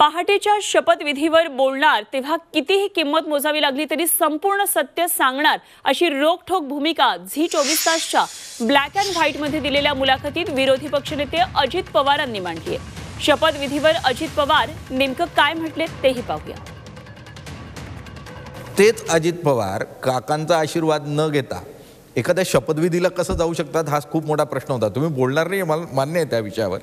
पहाटेच्या शपथविधीवर बोलणार तेव्हा कितीही किंमत मोजावी लागली तरी संपूर्ण सत्य सांगणार अशी रोखठोक भूमिका झी चोवीस तासच्या ब्लॅक अँड व्हाईटमध्ये दिलेल्या मुलाखतीत विरोधी पक्षनेते अजित पवारांनी मांडली आहे. शपथविधीवर अजित पवार नेमकं काय म्हटले तेही पाहूया. तेच अजित पवार काकांचा आशीर्वाद न घेता एखाद्या शपथविधीला कसं जाऊ शकतात हा खूप मोठा प्रश्न होता. तुम्ही बोलणार नाही मला मान्य आहे त्या विषयावर.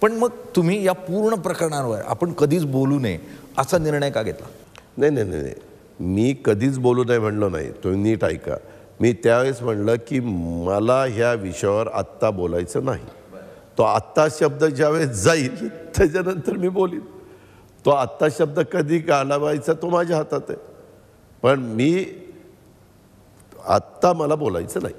पण मग तुम्ही या पूर्ण प्रकरणावर आपण कधीच बोलू नये असा निर्णय का घेतला? नाही नाही नाही नाही. मी कधीच बोलू नये म्हणलो नाही. तुम्ही नीट ऐका. मी त्यावेळेस म्हणलं की मला ह्या विषयावर आत्ता बोलायचं नाही. तो आत्ता शब्द ज्यावेळेस जाईल त्याच्यानंतर मी बोलीन. तो आत्ता शब्द कधी घालावायचा तो माझ्या हातात आहे. पण मी आत्ता मला बोलायचं नाही.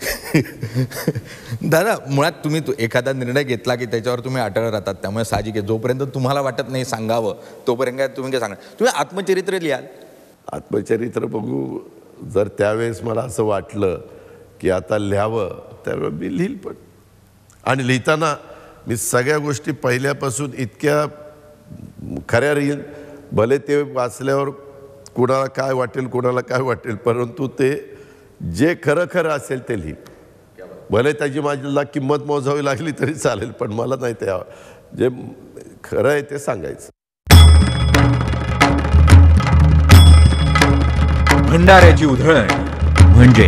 दादा मुळात तुम्ही तो एखादा निर्णय घेतला की त्याच्यावर तुम्ही अटळ राहतात त्यामुळे साहजिक आहे. जोपर्यंत तुम्हाला वाटत नाही सांगावं तोपर्यंत काय तुम्ही काय सांगणार? तुम्ही आत्मचरित्र लिहाल. आत्मचरित्र बघू जर त्यावेळेस मला असं वाटलं की आता लिहावं त्यावेळेस मी लिहिल पण. आणि लिहिताना मी सगळ्या गोष्टी पहिल्यापासून इतक्या खऱ्या राहील भले ते वाचल्यावर कुणाला काय वाटेल कुणाला काय वाटेल परंतु ते जे खरं खरं असेल ते लिही. भले त्याची माझ्याला किंमत मोजावी लागली तरी चालेल पण मला नाही ते जे खरं आहे ते सांगायचं. भंडाऱ्याची उधळण म्हणजे